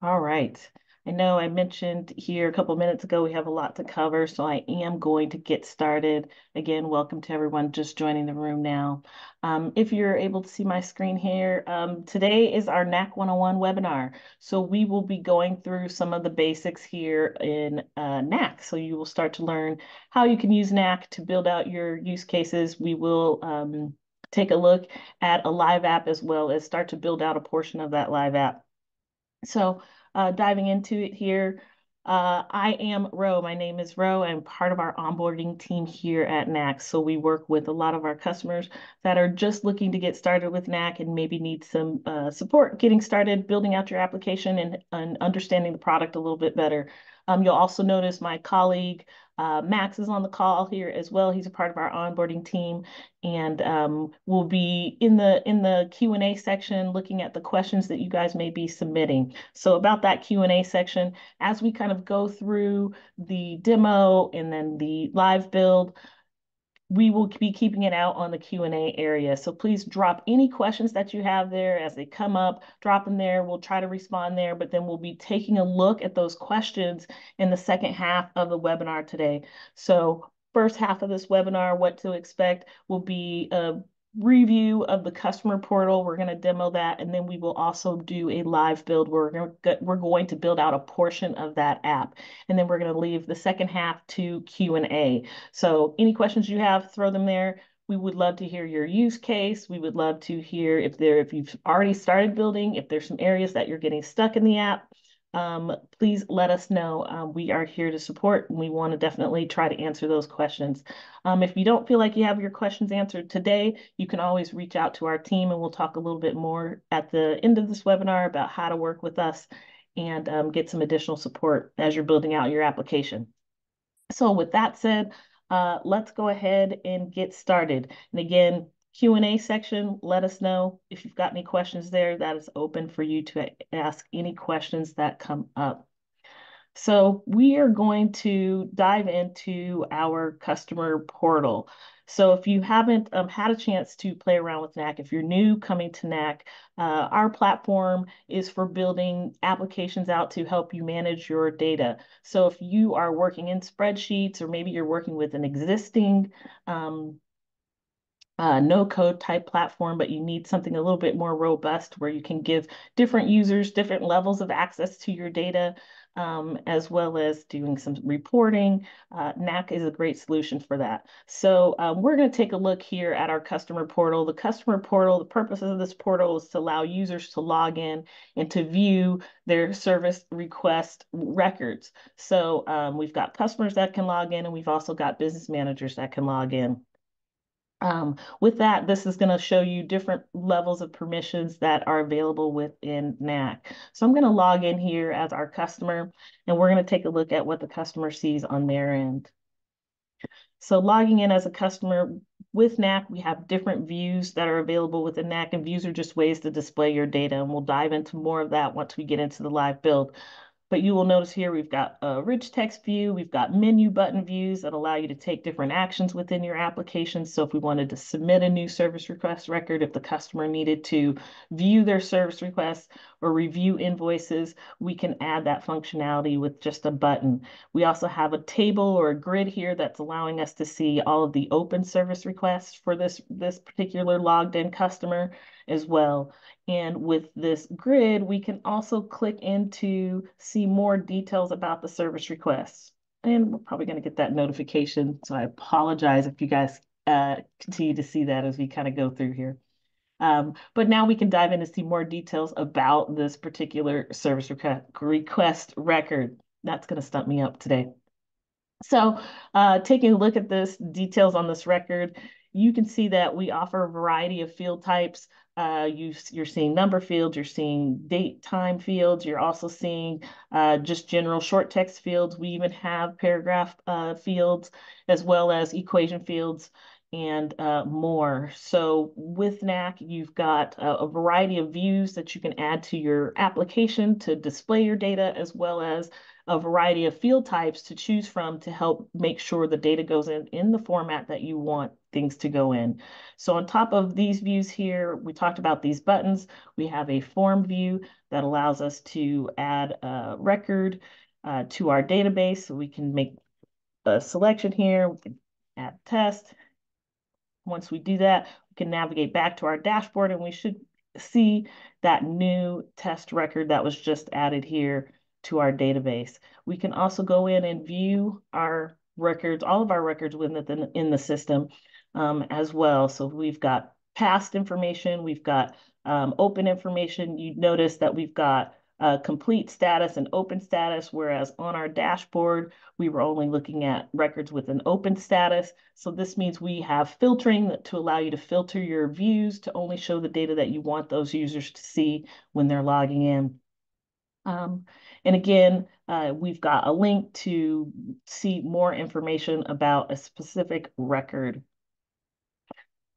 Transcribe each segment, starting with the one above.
All right. I know I mentioned here a couple minutes ago we have a lot to cover, so I am going to get started. Again, welcome to everyone just joining the room now. Um, if you're able to see my screen here, um, today is our Knack 101 webinar. So we will be going through some of the basics here in uh, Knack. So you will start to learn how you can use Knack to build out your use cases. We will um, take a look at a live app as well as start to build out a portion of that live app. So uh, diving into it here, uh, I am Ro. My name is Ro. I'm part of our onboarding team here at Knack. So we work with a lot of our customers that are just looking to get started with Knack and maybe need some uh, support getting started, building out your application and, and understanding the product a little bit better. Um, you'll also notice my colleague uh, Max is on the call here as well. He's a part of our onboarding team, and um, we'll be in the in the Q and A section looking at the questions that you guys may be submitting. So about that Q and A section, as we kind of go through the demo and then the live build, we will be keeping it out on the Q&A area. So please drop any questions that you have there as they come up, drop them there. We'll try to respond there, but then we'll be taking a look at those questions in the second half of the webinar today. So first half of this webinar, what to expect will be a review of the customer portal. We're going to demo that, and then we will also do a live build. Where we're going to, we're going to build out a portion of that app, and then we're going to leave the second half to Q and A. So any questions you have, throw them there. We would love to hear your use case. We would love to hear if there if you've already started building, if there's some areas that you're getting stuck in the app um, please let us know. Um, we are here to support and we want to definitely try to answer those questions. Um, if you don't feel like you have your questions answered today, you can always reach out to our team and we'll talk a little bit more at the end of this webinar about how to work with us and um, get some additional support as you're building out your application. So with that said, uh, let's go ahead and get started. And again, Q&A section, let us know if you've got any questions there. That is open for you to ask any questions that come up. So we are going to dive into our customer portal. So if you haven't um, had a chance to play around with Knack, if you're new coming to Knack, uh, our platform is for building applications out to help you manage your data. So if you are working in spreadsheets or maybe you're working with an existing um, uh, no code type platform, but you need something a little bit more robust where you can give different users different levels of access to your data, um, as well as doing some reporting. Uh, Knack is a great solution for that. So um, we're going to take a look here at our customer portal. The customer portal, the purpose of this portal is to allow users to log in and to view their service request records. So um, we've got customers that can log in, and we've also got business managers that can log in. Um, with that, this is going to show you different levels of permissions that are available within Knack. So I'm going to log in here as our customer, and we're going to take a look at what the customer sees on their end. So logging in as a customer with Knack, we have different views that are available within Knack, and views are just ways to display your data, and we'll dive into more of that once we get into the live build. But you will notice here we've got a rich text view, we've got menu button views that allow you to take different actions within your application. So if we wanted to submit a new service request record, if the customer needed to view their service requests or review invoices, we can add that functionality with just a button. We also have a table or a grid here that's allowing us to see all of the open service requests for this, this particular logged in customer as well. And with this grid, we can also click in to see more details about the service requests. And we're probably going to get that notification. So I apologize if you guys uh, continue to see that as we kind of go through here. Um, but now we can dive in to see more details about this particular service request record. That's going to stump me up today. So uh, taking a look at this details on this record, you can see that we offer a variety of field types. Uh, you, are seeing number fields, you're seeing date time fields, you're also seeing uh, just general short text fields. We even have paragraph uh, fields as well as equation fields and uh, more. So with Knack, you've got a, a, variety of views that you can add to your application to display your data, as well as a variety of field types to choose from to help make sure the data goes in in the format that you want things to go in. So on top of these views here, we talked about these buttons. We have a form view that allows us to add a record uh, to our database. So we can make a selection here, we can add test. Once we do that, we can navigate back to our dashboard and we should see that new test record that was just added here to our database. We can also go in and view our records, all of our records within the, in the system um, as well. So we've got past information, we've got um, open information. You notice that we've got uh, complete status and open status, whereas on our dashboard, we were only looking at records with an open status. So this means we have filtering to allow you to filter your views to only show the data that you want those users to see when they're logging in. Um, and again, uh, we've got a link to see more information about a specific record.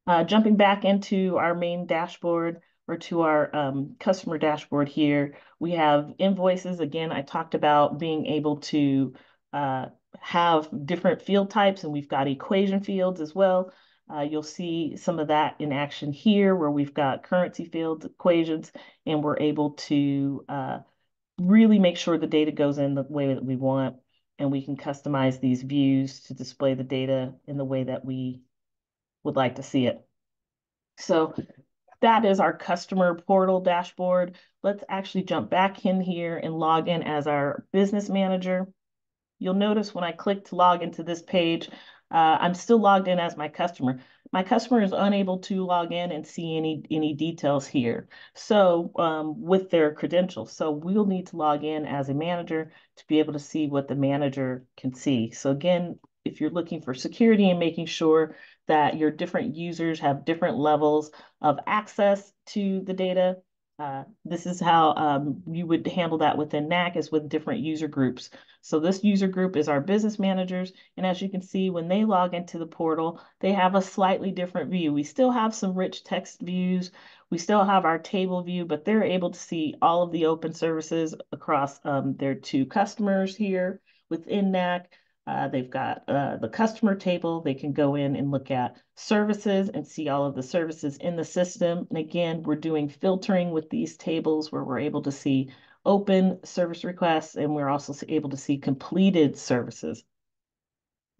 Uh, jumping back into our main dashboard or to our um, customer dashboard here, we have invoices. Again, I talked about being able to uh, have different field types and we've got equation fields as well. Uh, you'll see some of that in action here where we've got currency fields, equations, and we're able to uh, really make sure the data goes in the way that we want, and we can customize these views to display the data in the way that we would like to see it. So that is our customer portal dashboard. Let's actually jump back in here and log in as our business manager. You'll notice when I click to log into this page, uh, I'm still logged in as my customer. My customer is unable to log in and see any, any details here. So um, with their credentials, so we'll need to log in as a manager to be able to see what the manager can see. So again, if you're looking for security and making sure that your different users have different levels of access to the data, uh, this is how um, you would handle that within Knack is with different user groups. So this user group is our business managers. And as you can see, when they log into the portal, they have a slightly different view. We still have some rich text views. We still have our table view, but they're able to see all of the open services across um, their two customers here within Knack. Uh, they've got uh, the customer table. They can go in and look at services and see all of the services in the system. And again, we're doing filtering with these tables where we're able to see open service requests and we're also able to see completed services.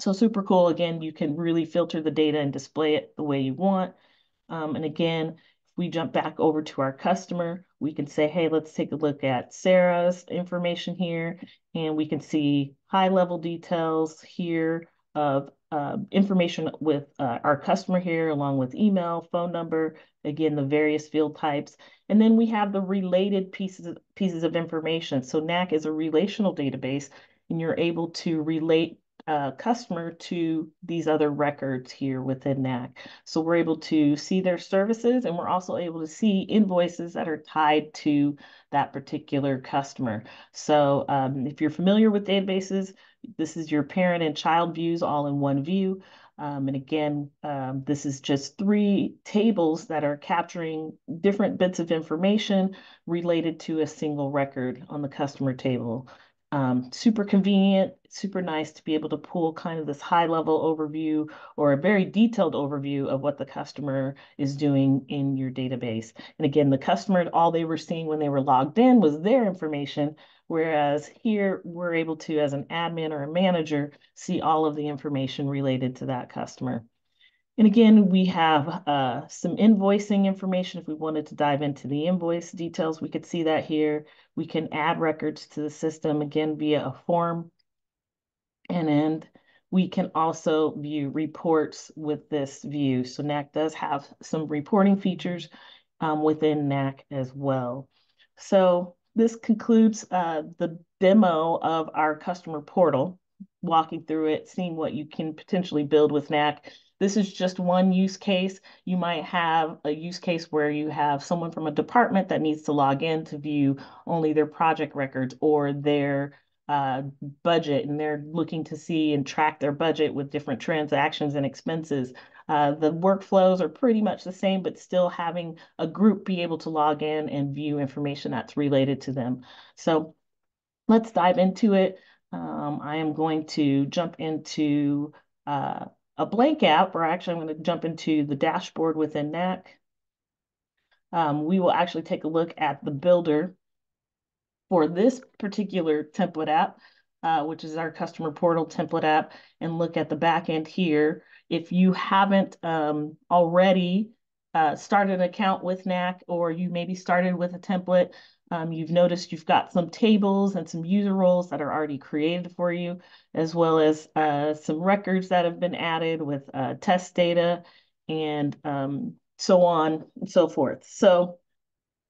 So super cool. Again, you can really filter the data and display it the way you want. Um, and again, we jump back over to our customer, we can say, hey, let's take a look at Sarah's information here, and we can see high level details here of uh, information with uh, our customer here, along with email, phone number, again, the various field types. And then we have the related pieces of, pieces of information. So Knack is a relational database, and you're able to relate uh, customer to these other records here within Knack. So we're able to see their services and we're also able to see invoices that are tied to that particular customer. So um, if you're familiar with databases, this is your parent and child views all in one view. Um, and again, um, this is just three tables that are capturing different bits of information related to a single record on the customer table. Um, super convenient, super nice to be able to pull kind of this high level overview or a very detailed overview of what the customer is doing in your database. And again, the customer, all they were seeing when they were logged in was their information, whereas here we're able to, as an admin or a manager, see all of the information related to that customer. And again, we have uh, some invoicing information. If we wanted to dive into the invoice details, we could see that here. We can add records to the system, again, via a form. And then we can also view reports with this view. So Knack does have some reporting features um, within Knack as well. So this concludes uh, the demo of our customer portal, walking through it, seeing what you can potentially build with Knack. This is just one use case. You might have a use case where you have someone from a department that needs to log in to view only their project records or their uh, budget, and they're looking to see and track their budget with different transactions and expenses. Uh, the workflows are pretty much the same, but still having a group be able to log in and view information that's related to them. So let's dive into it. Um, I am going to jump into uh, a blank app, or actually I'm going to jump into the dashboard within Knack. Um, we will actually take a look at the builder for this particular template app, uh, which is our customer portal template app, and look at the back end here. If you haven't um, already uh, started an account with Knack, or you maybe started with a template, um, you've noticed you've got some tables and some user roles that are already created for you, as well as uh, some records that have been added with uh, test data and um, so on and so forth. So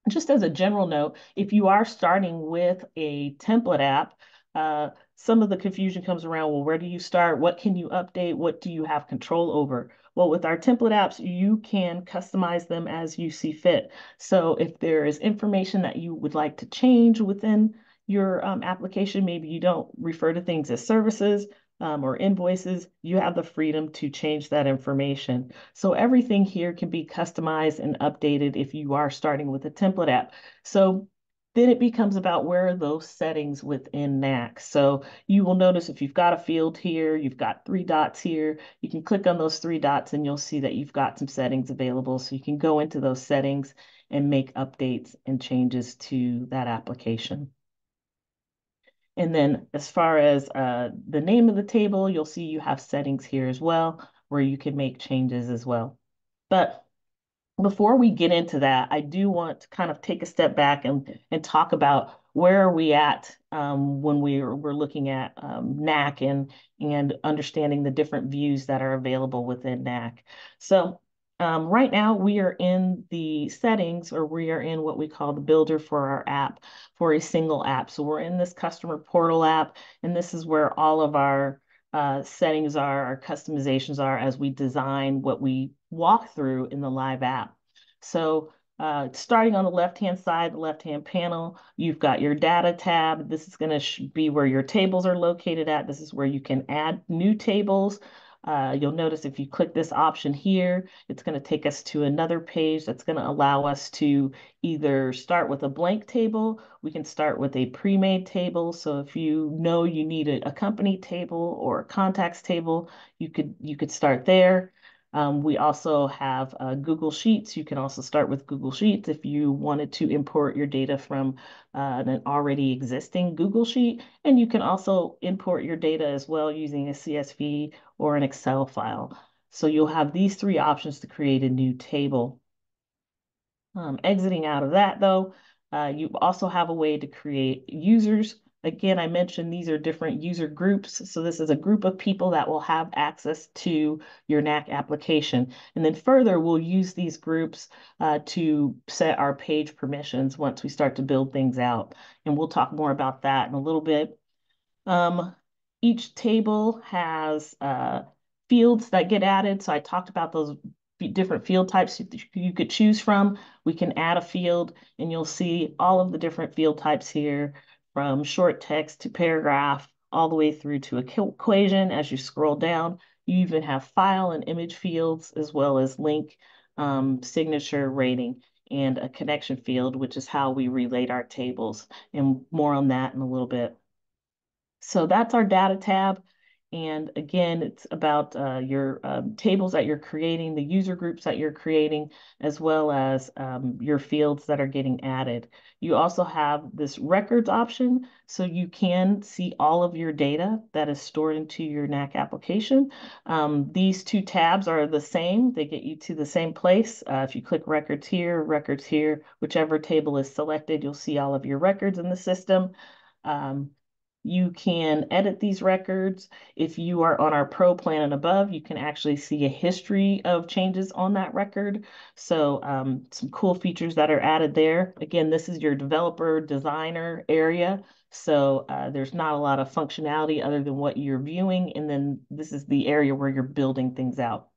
just as a general note, if you are starting with a template app, uh, some of the confusion comes around, well, where do you start? What can you update? What do you have control over? Well, with our template apps, you can customize them as you see fit. So if there is information that you would like to change within your um, application, maybe you don't refer to things as services, um, or invoices, you have the freedom to change that information. So everything here can be customized and updated if you are starting with a template app. So then it becomes about where are those settings within Knack. So you will notice if you've got a field here, you've got three dots here, you can click on those three dots and you'll see that you've got some settings available. So you can go into those settings and make updates and changes to that application. And then as far as uh, the name of the table, you'll see you have settings here as well, where you can make changes as well. But before we get into that, I do want to kind of take a step back and, and talk about where are we at um, when we're, we're looking at um, Knack and, and understanding the different views that are available within Knack. So um, right now, we are in the settings, or we are in what we call the builder for our app, for a single app. So we're in this customer portal app, and this is where all of our uh, settings are, our customizations are as we design what we walk through in the live app. So uh, starting on the left-hand side, the left-hand panel, you've got your data tab. This is going to be where your tables are located at. This is where you can add new tables. Uh, you'll notice if you click this option here, it's going to take us to another page that's going to allow us to either start with a blank table, we can start with a pre-made table. So if you know you need a, a company table or a contacts table, you could you could start there. Um, we also have uh, Google Sheets. You can also start with Google Sheets if you wanted to import your data from uh, an already existing Google Sheet. And you can also import your data as well using a CSV or an Excel file. So you'll have these three options to create a new table. Um, exiting out of that though, uh, you also have a way to create users Again, I mentioned these are different user groups. So this is a group of people that will have access to your Knack application. And then further, we'll use these groups uh, to set our page permissions once we start to build things out. And we'll talk more about that in a little bit. Um, each table has uh, fields that get added. So I talked about those different field types you could choose from. We can add a field and you'll see all of the different field types here from short text to paragraph, all the way through to a equation as you scroll down. You even have file and image fields, as well as link, um, signature, rating, and a connection field, which is how we relate our tables. And more on that in a little bit. So that's our data tab. And again, it's about uh, your um, tables that you're creating, the user groups that you're creating, as well as um, your fields that are getting added. You also have this records option, so you can see all of your data that is stored into your Knack application. Um, these two tabs are the same. They get you to the same place. Uh, if you click records here, records here, whichever table is selected, you'll see all of your records in the system. Um, you can edit these records. If you are on our pro plan and above, you can actually see a history of changes on that record. So um, some cool features that are added there. Again, this is your developer designer area. So uh, there's not a lot of functionality other than what you're viewing. And then this is the area where you're building things out.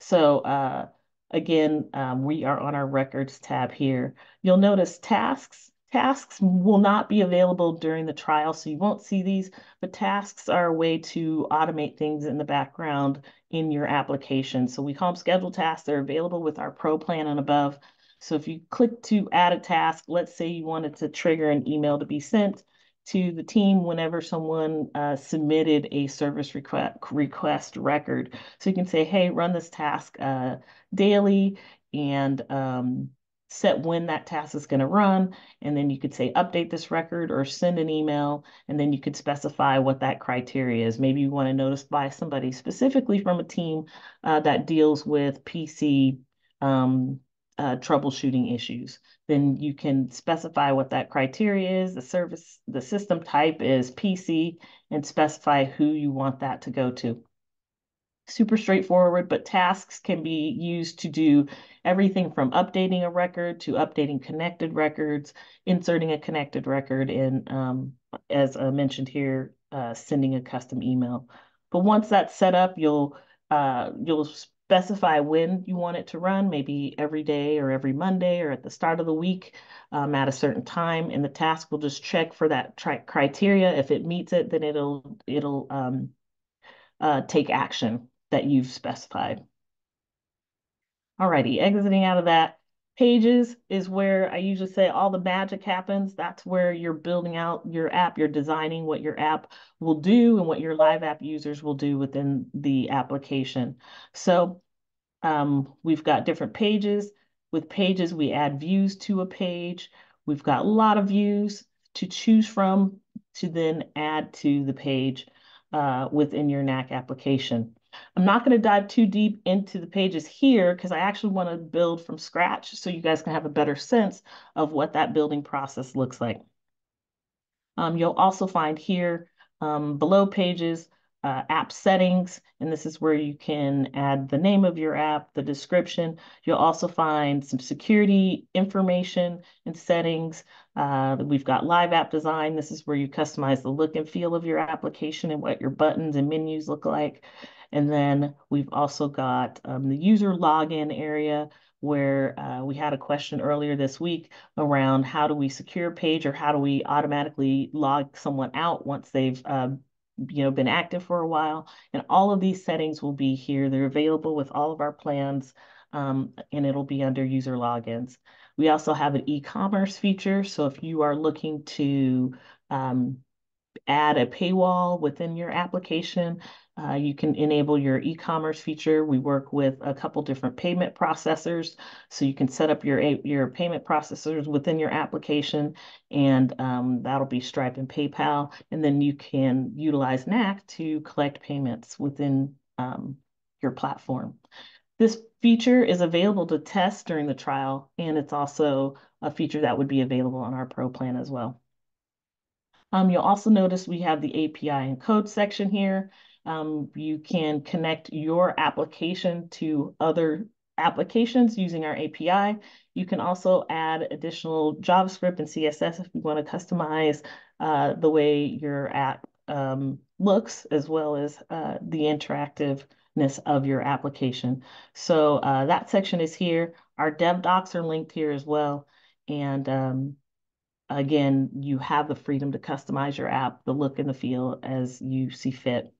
So uh, again, um, we are on our records tab here. You'll notice tasks Tasks will not be available during the trial, so you won't see these, but tasks are a way to automate things in the background in your application. So we call them scheduled tasks. They're available with our pro plan and above. So if you click to add a task, let's say you wanted to trigger an email to be sent to the team whenever someone uh, submitted a service request, request record. So you can say, hey, run this task uh, daily and um, set when that task is going to run. And then you could say, update this record or send an email. And then you could specify what that criteria is. Maybe you want to notify somebody specifically from a team uh, that deals with PC um, uh, troubleshooting issues. Then you can specify what that criteria is. The service, the system type is PC and specify who you want that to go to. Super straightforward, but tasks can be used to do everything from updating a record to updating connected records, inserting a connected record, and um, as I mentioned here, uh, sending a custom email. But once that's set up, you'll uh, you'll specify when you want it to run, maybe every day or every Monday or at the start of the week um, at a certain time. And the task will just check for that criteria. If it meets it, then it'll it'll um, uh, take action that you've specified. Alrighty, exiting out of that. Pages is where I usually say all the magic happens. That's where you're building out your app, you're designing what your app will do and what your live app users will do within the application. So um, we've got different pages. With pages, we add views to a page. We've got a lot of views to choose from to then add to the page uh, within your Knack application. I'm not going to dive too deep into the pages here because I actually want to build from scratch so you guys can have a better sense of what that building process looks like. Um, you'll also find here um, below pages uh, app settings, and this is where you can add the name of your app, the description. You'll also find some security information and settings. Uh, we've got live app design. This is where you customize the look and feel of your application and what your buttons and menus look like. And then we've also got um, the user login area where uh, we had a question earlier this week around how do we secure a page or how do we automatically log someone out once they've uh, you know been active for a while. And all of these settings will be here. They're available with all of our plans um, and it'll be under user logins. We also have an e-commerce feature. So if you are looking to um, add a paywall within your application. Uh, you can enable your e-commerce feature. We work with a couple different payment processors, so you can set up your your payment processors within your application, and um, that'll be Stripe and PayPal. And then you can utilize Knack to collect payments within um, your platform. This feature is available to test during the trial, and it's also a feature that would be available on our Pro plan as well. Um, you'll also notice we have the API and code section here. Um, you can connect your application to other applications using our API. You can also add additional JavaScript and CSS if you want to customize uh, the way your app um, looks, as well as uh, the interactiveness of your application. So uh, that section is here. Our dev docs are linked here as well. And um, again, you have the freedom to customize your app, the look and the feel as you see fit.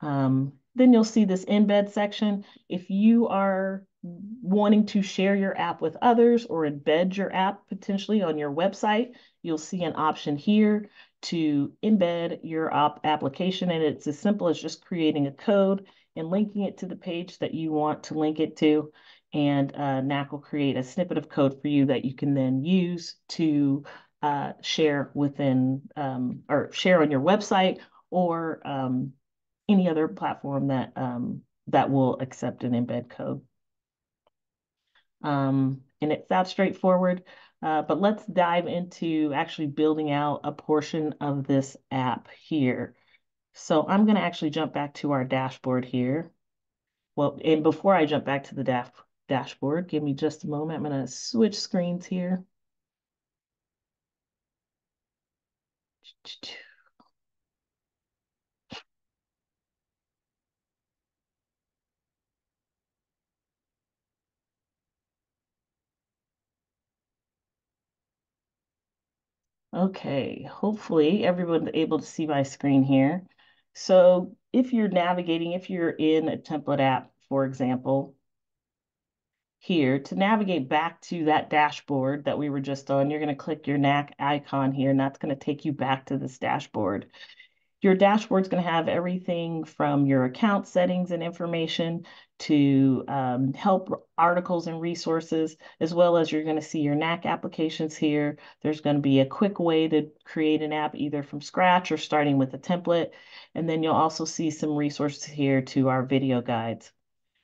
Um, then you'll see this embed section. If you are wanting to share your app with others or embed your app potentially on your website, you'll see an option here to embed your app application. And it's as simple as just creating a code and linking it to the page that you want to link it to. And uh, Knack will create a snippet of code for you that you can then use to uh, share within um, or share on your website or um, any other platform that um, that will accept an embed code. Um, and it's that straightforward. Uh, but let's dive into actually building out a portion of this app here. So I'm going to actually jump back to our dashboard here. Well, and before I jump back to the dash dashboard, give me just a moment. I'm going to switch screens here. Okay, hopefully everyone's able to see my screen here. So if you're navigating, if you're in a template app, for example, here to navigate back to that dashboard that we were just on. You're going to click your Knack icon here, and that's going to take you back to this dashboard. Your dashboard is going to have everything from your account settings and information to um, help articles and resources, as well as you're going to see your Knack applications here. There's going to be a quick way to create an app either from scratch or starting with a template. And then you'll also see some resources here to our video guides.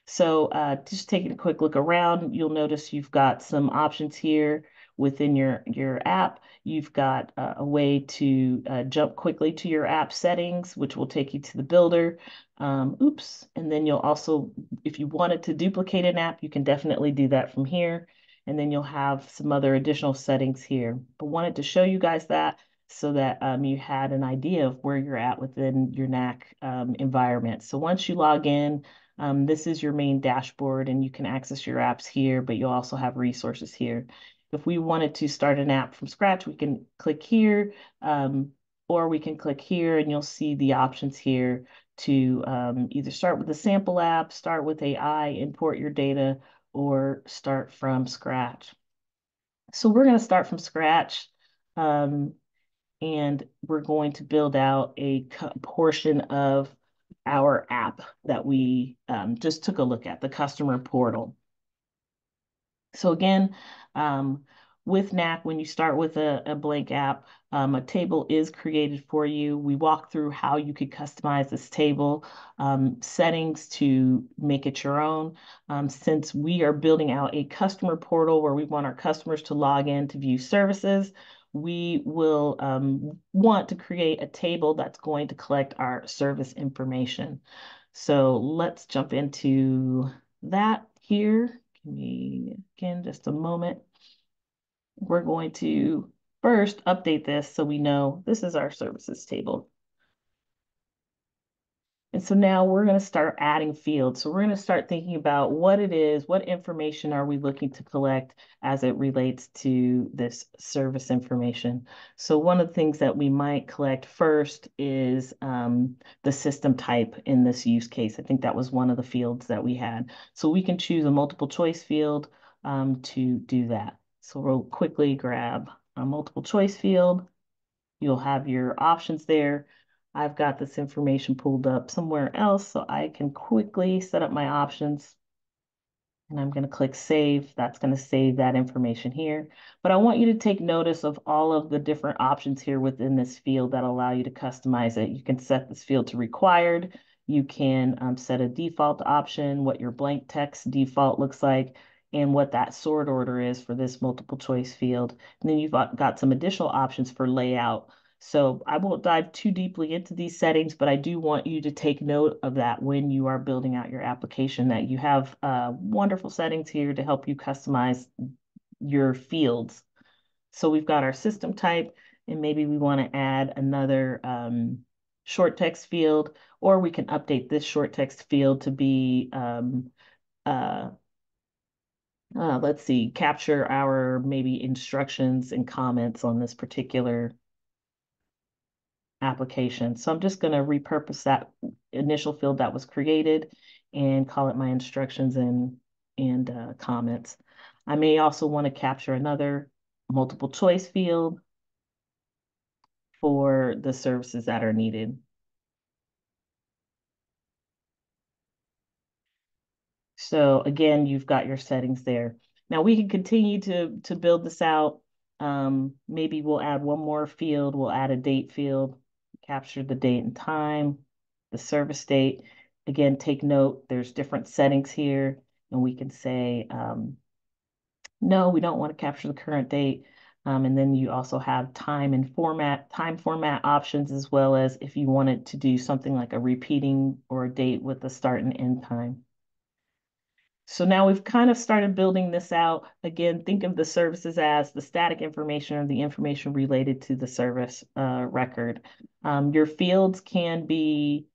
So uh, just taking a quick look around, you'll notice you've got some options here within your, your app. You've got uh, a way to uh, jump quickly to your app settings, which will take you to the builder. Um, oops. And then you'll also, if you wanted to duplicate an app, you can definitely do that from here. And then you'll have some other additional settings here. But wanted to show you guys that so that um, you had an idea of where you're at within your Knack um, environment. So once you log in, um, this is your main dashboard and you can access your apps here, but you'll also have resources here. If we wanted to start an app from scratch, we can click here, um, or we can click here and you'll see the options here to um, either start with a sample app, start with AI, import your data, or start from scratch. So we're going to start from scratch. Um, and we're going to build out a portion of our app that we um, just took a look at, the customer portal. So again, um, with Knack, when you start with a, a blank app, um, a table is created for you. We walk through how you could customize this table, um, settings to make it your own. Um, since we are building out a customer portal where we want our customers to log in to view services, we will um, want to create a table that's going to collect our service information. So let's jump into that here. Give me, again, just a moment. We're going to first update this so we know this is our services table. And so now we're going to start adding fields. So we're going to start thinking about what it is, what information are we looking to collect as it relates to this service information. So one of the things that we might collect first is um, the system type in this use case. I think that was one of the fields that we had. So we can choose a multiple choice field um, to do that. So we'll quickly grab a multiple choice field. You'll have your options there. I've got this information pulled up somewhere else so I can quickly set up my options. And I'm going to click save. That's going to save that information here. But I want you to take notice of all of the different options here within this field that allow you to customize it. You can set this field to required. You can um, set a default option, what your blank text default looks like, and what that sort order is for this multiple choice field. And then you've got some additional options for layout. So I won't dive too deeply into these settings, but I do want you to take note of that when you are building out your application, that you have uh, wonderful settings here to help you customize your fields. So we've got our system type, and maybe we want to add another um, short text field, or we can update this short text field to be, um, uh, uh, let's see, capture our maybe instructions and comments on this particular application. So I'm just going to repurpose that initial field that was created and call it my instructions and, and uh, comments. I may also want to capture another multiple choice field for the services that are needed. So again, you've got your settings there. Now we can continue to, to build this out. Um, maybe we'll add one more field. We'll add a date field capture the date and time, the service date. Again, take note, there's different settings here, and we can say, um, no, we don't want to capture the current date. Um, and then you also have time and format, time format options, as well as if you wanted to do something like a repeating or a date with a start and end time. So now we've kind of started building this out. Again, think of the services as the static information or the information related to the service uh, record. Um, your fields can be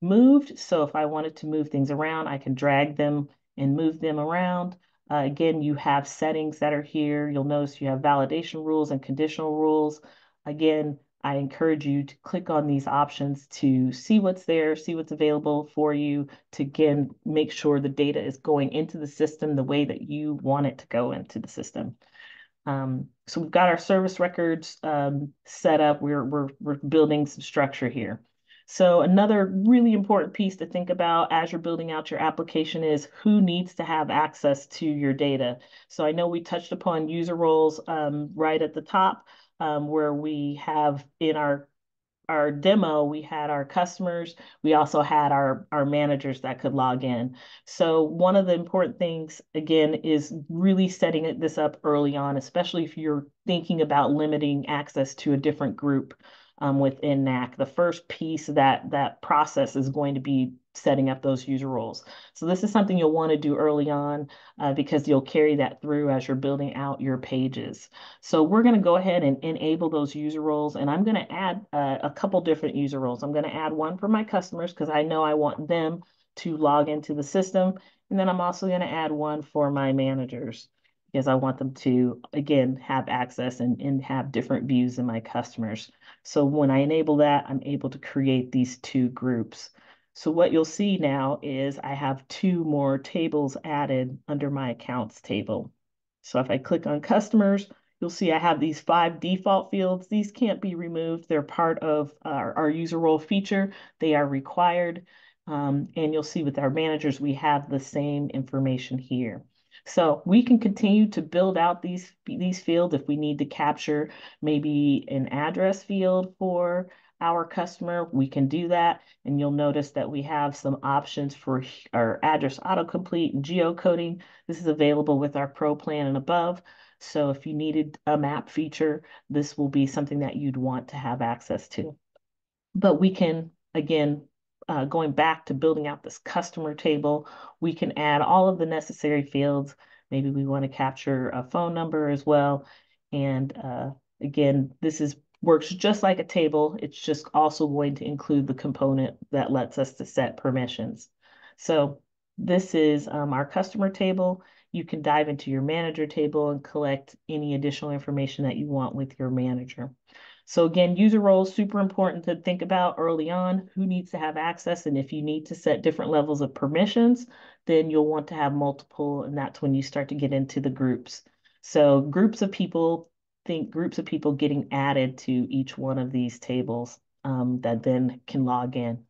moved. So if I wanted to move things around, I can drag them and move them around. Uh, again, you have settings that are here. You'll notice you have validation rules and conditional rules. Again, I encourage you to click on these options to see what's there, see what's available for you to again make sure the data is going into the system the way that you want it to go into the system. Um, so we've got our service records um, set up. We're, we're, we're building some structure here. So another really important piece to think about as you're building out your application is who needs to have access to your data. So I know we touched upon user roles um, right at the top, um, where we have in our our demo, we had our customers. We also had our, our managers that could log in. So one of the important things, again, is really setting this up early on, especially if you're thinking about limiting access to a different group um, within Knack. The first piece that, that process is going to be setting up those user roles. So this is something you'll want to do early on uh, because you'll carry that through as you're building out your pages. So we're going to go ahead and enable those user roles and I'm going to add uh, a couple different user roles. I'm going to add one for my customers because I know I want them to log into the system. And then I'm also going to add one for my managers because I want them to, again, have access and, and have different views in my customers. So when I enable that, I'm able to create these two groups. So what you'll see now is I have two more tables added under my accounts table. So if I click on customers, you'll see I have these five default fields. These can't be removed. They're part of our, our user role feature. They are required. Um, and you'll see with our managers, we have the same information here. So we can continue to build out these, these fields if we need to capture maybe an address field for our customer, we can do that. And you'll notice that we have some options for our address autocomplete and geocoding. This is available with our pro plan and above. So if you needed a map feature, this will be something that you'd want to have access to. But we can, again, uh, going back to building out this customer table, we can add all of the necessary fields. Maybe we want to capture a phone number as well. And uh, again, this is works just like a table. It's just also going to include the component that lets us to set permissions. So this is um, our customer table. You can dive into your manager table and collect any additional information that you want with your manager. So again, user roles, super important to think about early on, who needs to have access. And if you need to set different levels of permissions, then you'll want to have multiple, and that's when you start to get into the groups. So groups of people, think groups of people getting added to each one of these tables um, that then can log in.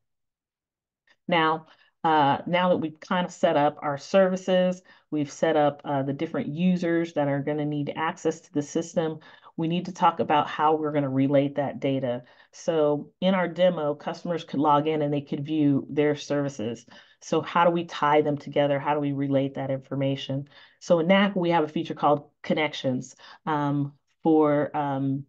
Now, uh, now that we've kind of set up our services, we've set up uh, the different users that are going to need access to the system, we need to talk about how we're going to relate that data. So in our demo, customers could log in and they could view their services. So how do we tie them together? How do we relate that information? So in Knack, we have a feature called connections um, for um,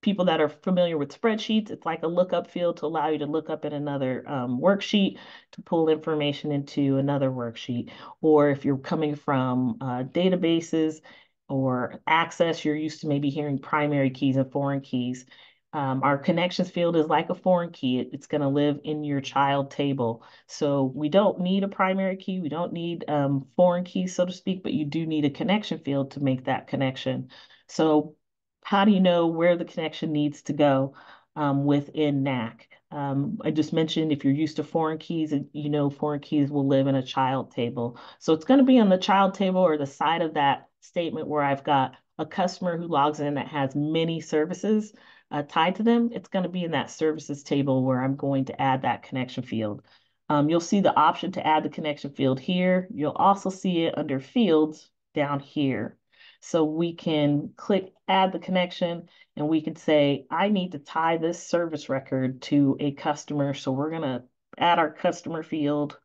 people that are familiar with spreadsheets, it's like a lookup field to allow you to look up in another um, worksheet to pull information into another worksheet. Or if you're coming from uh, databases, or access, you're used to maybe hearing primary keys and foreign keys. Um, our connections field is like a foreign key. It, it's going to live in your child table. So we don't need a primary key. We don't need um, foreign keys, so to speak, but you do need a connection field to make that connection. So how do you know where the connection needs to go um, within Knack? Um, I just mentioned if you're used to foreign keys, you know foreign keys will live in a child table. So it's going to be on the child table or the side of that statement where I've got a customer who logs in that has many services uh, tied to them, it's going to be in that services table where I'm going to add that connection field. Um, you'll see the option to add the connection field here. You'll also see it under fields down here. So we can click add the connection and we can say, I need to tie this service record to a customer. So we're going to add our customer field.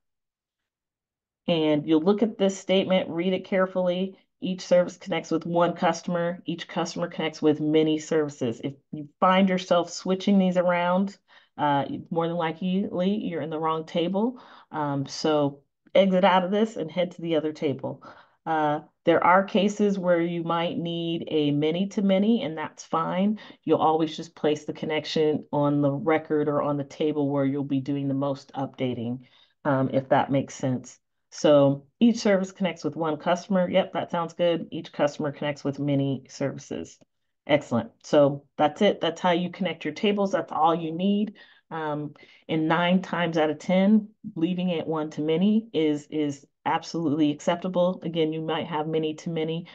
And you'll look at this statement, read it carefully, each service connects with one customer. Each customer connects with many services. If you find yourself switching these around, uh, more than likely you're in the wrong table. Um, so exit out of this and head to the other table. Uh, there are cases where you might need a many-to-many, and that's fine. You'll always just place the connection on the record or on the table where you'll be doing the most updating, um, if that makes sense. So each service connects with one customer. Yep, that sounds good. Each customer connects with many services. Excellent. So that's it. That's how you connect your tables. That's all you need. Um, and nine times out of 10, leaving it one to many is, is absolutely acceptable. Again, you might have many to many.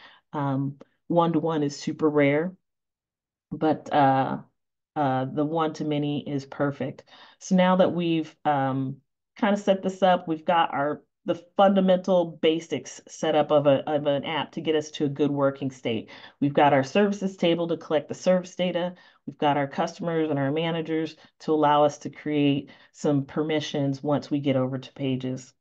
One to one is super rare, but uh, uh, the one to many is perfect. So now that we've um, kind of set this up, we've got our the fundamental basics set up of, a, of an app to get us to a good working state. We've got our services table to collect the service data. We've got our customers and our managers to allow us to create some permissions once we get over to pages.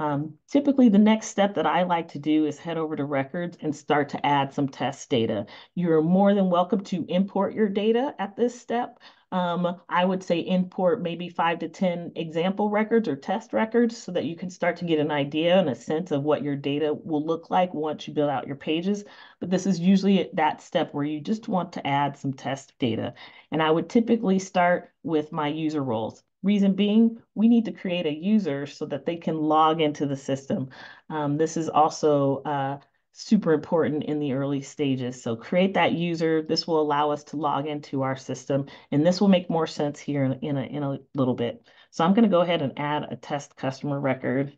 Um, typically, the next step that I like to do is head over to records and start to add some test data. You're more than welcome to import your data at this step. Um, I would say import maybe five to 10 example records or test records so that you can start to get an idea and a sense of what your data will look like once you build out your pages. But this is usually that step where you just want to add some test data. And I would typically start with my user roles. Reason being, we need to create a user so that they can log into the system. Um, this is also uh, super important in the early stages. So create that user. This will allow us to log into our system, and this will make more sense here in, in, a, in a little bit. So I'm going to go ahead and add a test customer record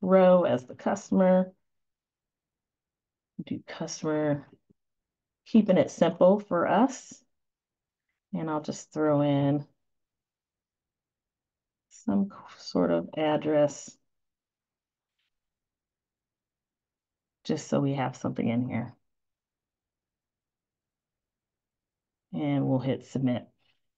row as the customer. Do customer, keeping it simple for us. And I'll just throw in some sort of address just so we have something in here. And we'll hit submit.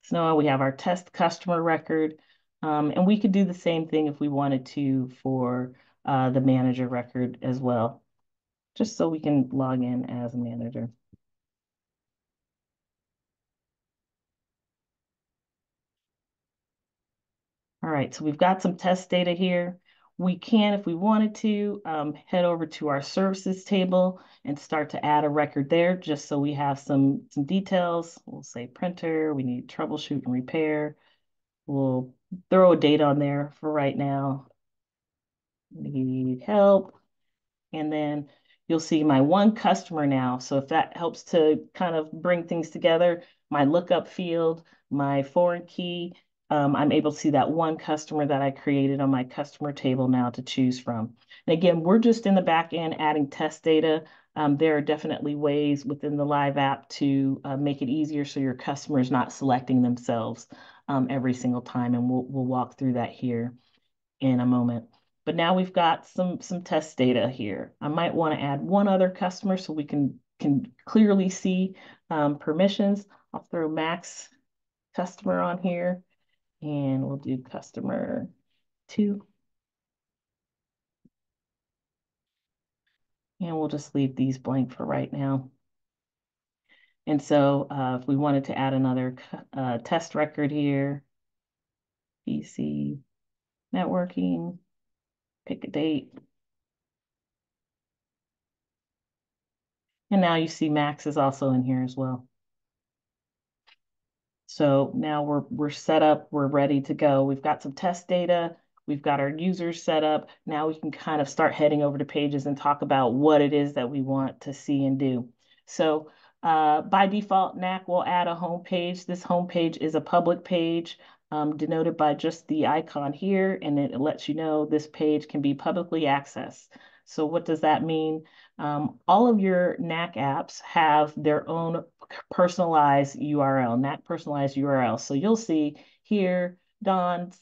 So now we have our test customer record. Um, and we could do the same thing if we wanted to for uh, the manager record as well, just so we can log in as a manager. All right, so we've got some test data here. We can, if we wanted to, um, head over to our services table and start to add a record there just so we have some, some details. We'll say printer, we need troubleshoot and repair. We'll throw a date on there for right now. Need help. And then you'll see my one customer now. So if that helps to kind of bring things together, my lookup field, my foreign key, um, I'm able to see that one customer that I created on my customer table now to choose from. And again, we're just in the back end adding test data. Um, there are definitely ways within the live app to uh, make it easier so your customer is not selecting themselves um, every single time. And we'll, we'll walk through that here in a moment. But now we've got some, some test data here. I might want to add one other customer so we can, can clearly see um, permissions. I'll throw max customer on here and we'll do customer two. And we'll just leave these blank for right now. And so uh, if we wanted to add another uh, test record here, PC networking, pick a date. And now you see Max is also in here as well. So now we're, we're set up, we're ready to go. We've got some test data, we've got our users set up. Now we can kind of start heading over to pages and talk about what it is that we want to see and do. So uh, by default, Knack will add a home page. This home page is a public page um, denoted by just the icon here, and it lets you know this page can be publicly accessed. So what does that mean? Um, all of your Knack apps have their own personalized URL, Knack personalized URL. So you'll see here, Don's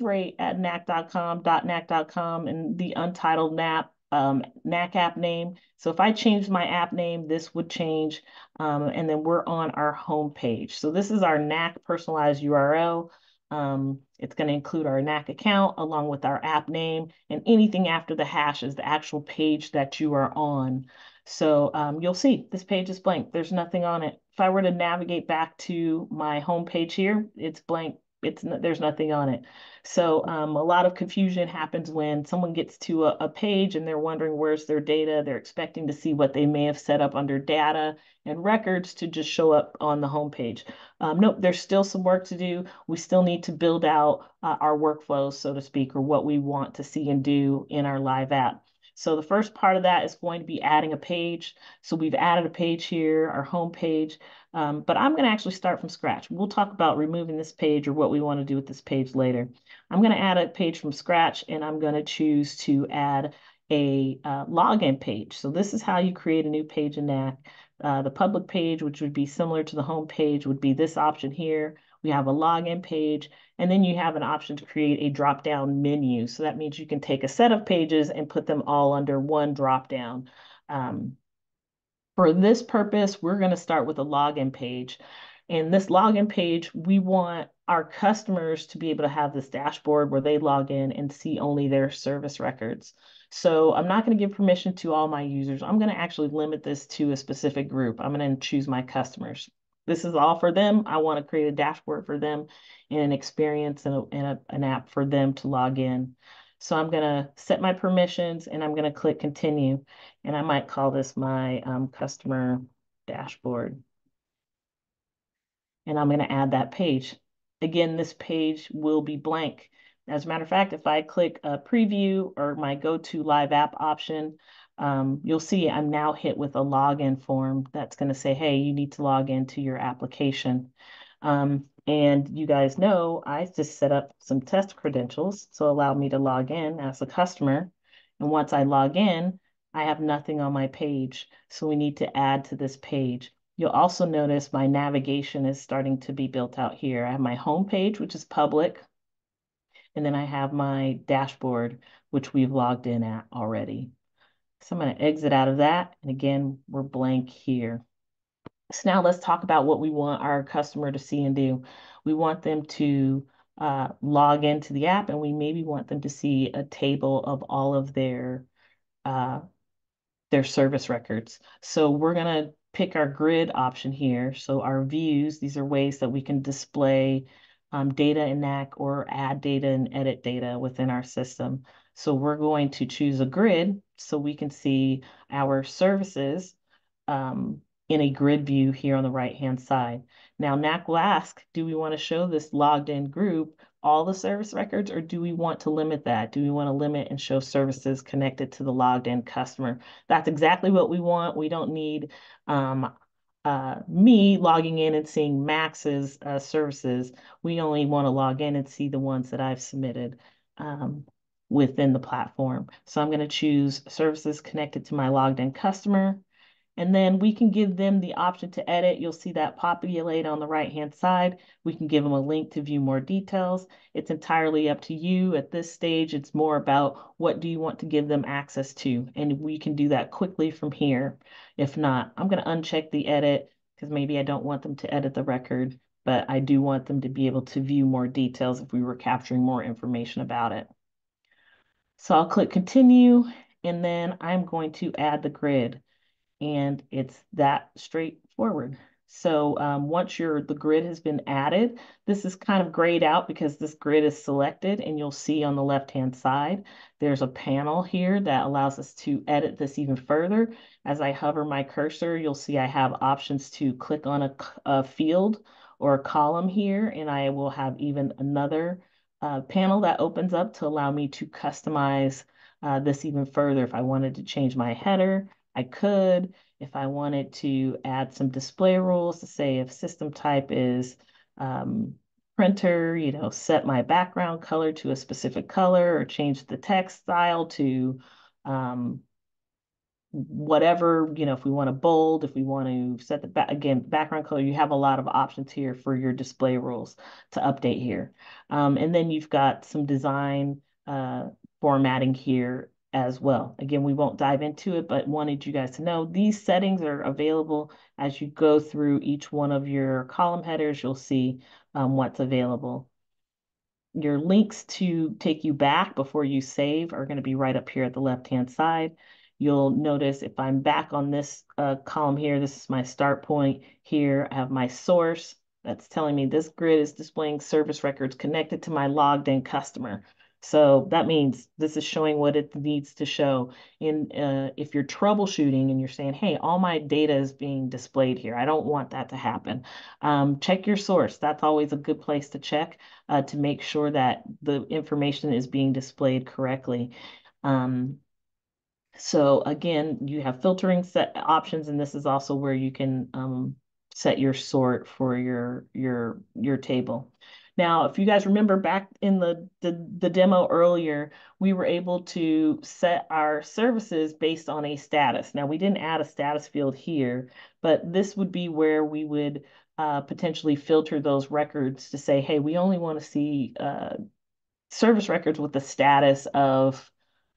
great at knack.com, .knack.com, and the untitled Knack um, Knack app name. So if I change my app name, this would change. Um, and then we're on our home page. So this is our Knack personalized URL. Um, it's going to include our Knack account along with our app name and anything after the hash is the actual page that you are on. So um, you'll see this page is blank. There's nothing on it. If I were to navigate back to my home page here, it's blank. It's there's nothing on it. So um, a lot of confusion happens when someone gets to a, a, page and they're wondering where's their data. They're expecting to see what they may have set up under data and records to just show up on the home page. Um, nope, there's still some work to do. We still need to build out uh, our workflows, so to speak, or what we want to see and do in our live app. So the first part of that is going to be adding a page. So we've added a page here, our home page, um, but I'm going to actually start from scratch. We'll talk about removing this page or what we want to do with this page later. I'm going to add a page from scratch and I'm going to choose to add a uh, login page. So this is how you create a new page in Knack. Uh, the public page, which would be similar to the home page, would be this option here. We have a login page, and then you have an option to create a drop-down menu. So that means you can take a set of pages and put them all under one drop-down. Um, for this purpose, we're going to start with a login page. And this login page, we want our customers to be able to have this dashboard where they log in and see only their service records. So I'm not going to give permission to all my users. I'm going to actually limit this to a specific group. I'm going to choose my customers. This is all for them. I want to create a dashboard for them and an experience and, a, and a, an app for them to log in. So I'm going to set my permissions and I'm going to click continue. And I might call this my um, customer dashboard. And I'm going to add that page. Again, this page will be blank. As a matter of fact, if I click a preview or my go to live app option, um, you'll see I'm now hit with a login form that's going to say, hey, you need to log into your application. Um, and you guys know I just set up some test credentials So allow me to log in as a customer. And once I log in, I have nothing on my page. So we need to add to this page. You'll also notice my navigation is starting to be built out here. I have my home page, which is public. And then I have my dashboard, which we've logged in at already. So I'm going to exit out of that. And again, we're blank here. So now let's talk about what we want our customer to see and do. We want them to uh, log into the app and we maybe want them to see a table of all of their uh, their service records. So we're going to pick our grid option here. So our views, these are ways that we can display um, data in Knack or add data and edit data within our system. So we're going to choose a grid so we can see our services um, in a grid view here on the right-hand side. Now, Knack will ask, do we want to show this logged in group all the service records, or do we want to limit that? Do we want to limit and show services connected to the logged in customer? That's exactly what we want. We don't need um, uh, me logging in and seeing Max's uh, services. We only want to log in and see the ones that I've submitted um, within the platform. So I'm going to choose services connected to my logged in customer. And then we can give them the option to edit. You'll see that populate on the right-hand side. We can give them a link to view more details. It's entirely up to you. At this stage, it's more about what do you want to give them access to? And we can do that quickly from here. If not, I'm going to uncheck the edit because maybe I don't want them to edit the record, but I do want them to be able to view more details if we were capturing more information about it. So I'll click continue, and then I'm going to add the grid and it's that straightforward. So um, once your the grid has been added, this is kind of grayed out because this grid is selected and you'll see on the left-hand side, there's a panel here that allows us to edit this even further. As I hover my cursor, you'll see I have options to click on a, a field or a column here, and I will have even another panel that opens up to allow me to customize uh, this even further. If I wanted to change my header, I could. If I wanted to add some display rules to say if system type is um, printer, you know, set my background color to a specific color or change the text style to um, whatever, you know, if we want to bold, if we want to set the back again, background color, you have a lot of options here for your display rules to update here. Um, and then you've got some design uh, formatting here as well. Again, we won't dive into it, but wanted you guys to know these settings are available as you go through each one of your column headers. You'll see um, what's available. Your links to take you back before you save are going to be right up here at the left-hand side. You'll notice if I'm back on this uh, column here, this is my start point here. I have my source that's telling me this grid is displaying service records connected to my logged in customer. So that means this is showing what it needs to show. In uh, if you're troubleshooting and you're saying, hey, all my data is being displayed here, I don't want that to happen. Um, check your source. That's always a good place to check uh, to make sure that the information is being displayed correctly. Um, So again, you have filtering set options, and this is also where you can um, set your sort for your your your table. Now, if you guys remember back in the, the, the demo earlier, we were able to set our services based on a status. Now, we didn't add a status field here, but this would be where we would uh, potentially filter those records to say, hey, we only want to see uh, service records with the status of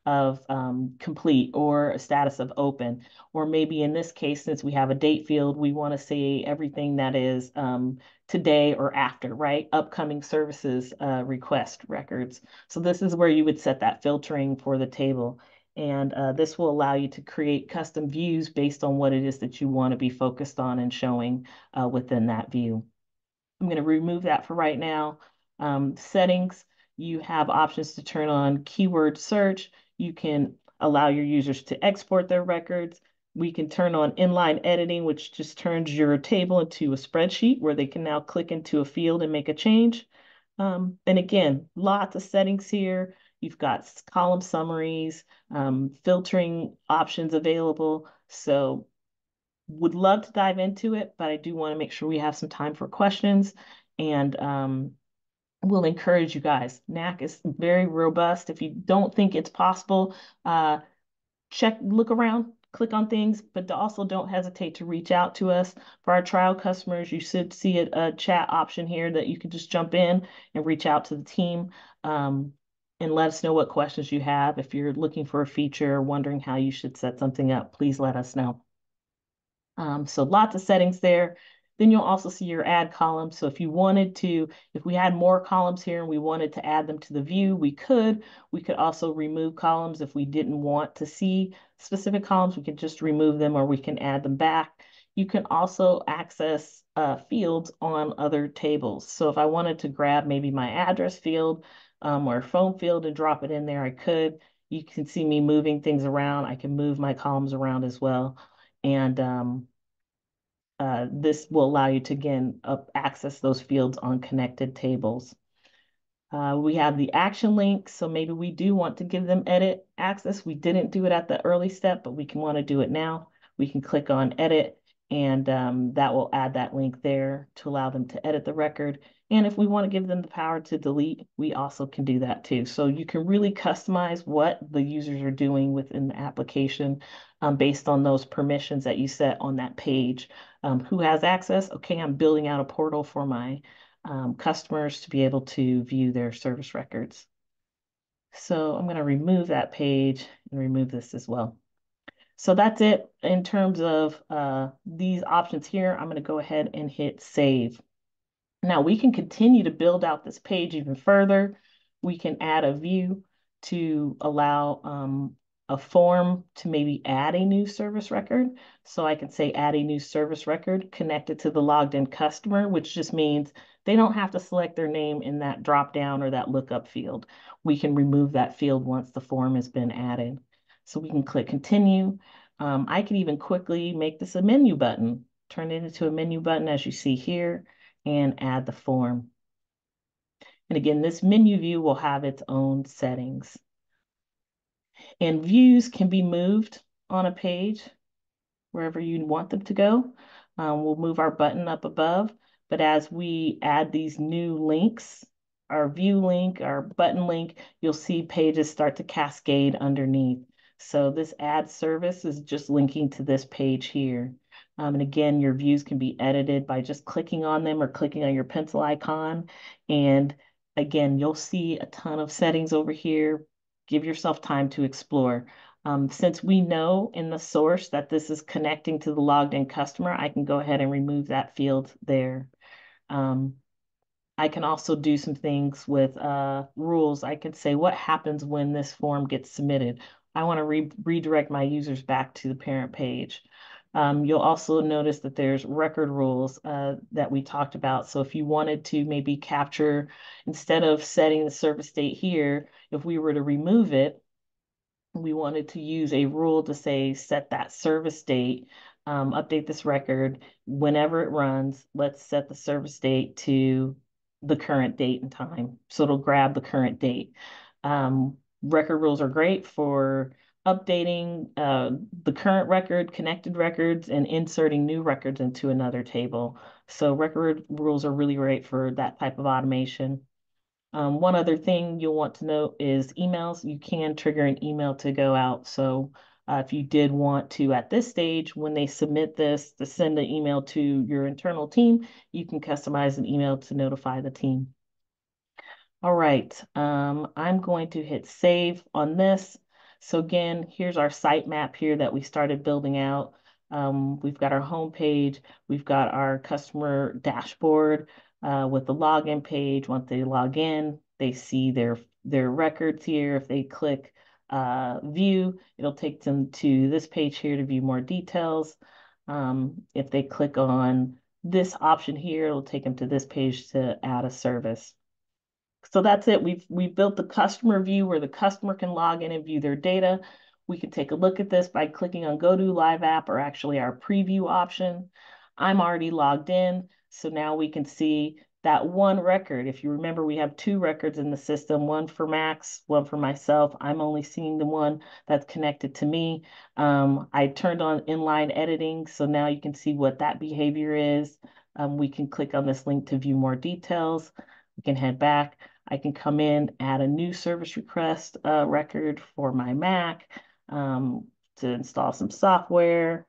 of um, complete or a status of open. Or maybe in this case, since we have a date field, we want to see everything that is um, today or after, right? Upcoming services uh, request records. So this is where you would set that filtering for the table. And uh, this will allow you to create custom views based on what it is that you want to be focused on and showing uh, within that view. I'm going to remove that for right now. Um, settings, you have options to turn on keyword search. You can allow your users to export their records. We can turn on inline editing, which just turns your table into a spreadsheet where they can now click into a field and make a change. Um, and again, lots of settings here. You've got column summaries, um, filtering options available. So would love to dive into it, but I do want to make sure we have some time for questions. And um, will encourage you guys. Knack is very robust. If you don't think it's possible, uh, check, look around, click on things, but also don't hesitate to reach out to us. For our trial customers, you should see a, a chat option here that you can just jump in and reach out to the team um, and let us know what questions you have. If you're looking for a feature or wondering how you should set something up, please let us know. Um, so lots of settings there. Then you'll also see your add column. So if you wanted to, if we had more columns here and we wanted to add them to the view, we could. We could also remove columns if we didn't want to see specific columns. We could just remove them or we can add them back. You can also access uh, fields on other tables. So if I wanted to grab maybe my address field um, or phone field and drop it in there, I could. You can see me moving things around. I can move my columns around as well. And um, uh, this will allow you to, again, access those fields on connected tables. Uh, we have the action link, so maybe we do want to give them edit access. We didn't do it at the early step, but we can want to do it now. We can click on edit, and um, that will add that link there to allow them to edit the record. And if we want to give them the power to delete, we also can do that too. So you can really customize what the users are doing within the application um, based on those permissions that you set on that page. Um, who has access? Okay, I'm building out a portal for my um, customers to be able to view their service records. So I'm going to remove that page and remove this as well. So that's it in terms of uh, these options here. I'm going to go ahead and hit save. Now we can continue to build out this page even further. We can add a view to allow um, a form to maybe add a new service record. So I can say add a new service record connected to the logged in customer, which just means they don't have to select their name in that drop down or that lookup field. We can remove that field once the form has been added. So we can click continue. Um, I can even quickly make this a menu button, turn it into a menu button as you see here and add the form. And again, this menu view will have its own settings. And views can be moved on a page wherever you want them to go. Um, we'll move our button up above, but as we add these new links, our view link, our button link, you'll see pages start to cascade underneath. So this add service is just linking to this page here. Um, and again, your views can be edited by just clicking on them or clicking on your pencil icon. And again, you'll see a ton of settings over here. Give yourself time to explore. Um, since we know in the source that this is connecting to the logged in customer, I can go ahead and remove that field there. Um, I can also do some things with uh, rules. I could say what happens when this form gets submitted. I want to re redirect my users back to the parent page. Um, you'll also notice that there's record rules uh, that we talked about. So if you wanted to maybe capture, instead of setting the service date here, if we were to remove it, we wanted to use a rule to say set that service date, um, update this record whenever it runs. Let's set the service date to the current date and time. So it'll grab the current date. Um, record rules are great for updating uh, the current record, connected records, and inserting new records into another table. So record rules are really great for that type of automation. Um, one other thing you'll want to know is emails. You can trigger an email to go out. So uh, if you did want to, at this stage, when they submit this, to send an email to your internal team, you can customize an email to notify the team. All right, um, I'm going to hit save on this. So again, here's our site map here that we started building out. Um, we've got our home page, we've got our customer dashboard uh, with the login page. Once they log in, they see their their records here. If they click uh, view, it'll take them to this page here to view more details. Um, if they click on this option here, it'll take them to this page to add a service. So that's it. We've we've built the customer view where the customer can log in and view their data. We can take a look at this by clicking on Go to Live App or actually our preview option. I'm already logged in, so now we can see that one record. If you remember, we have two records in the system, one for Max, one for myself. I'm only seeing the one that's connected to me. Um, I turned on inline editing, so now you can see what that behavior is. Um, we can click on this link to view more details. We can head back. I can come in, add a new service request uh, record for my Mac um, to install some software.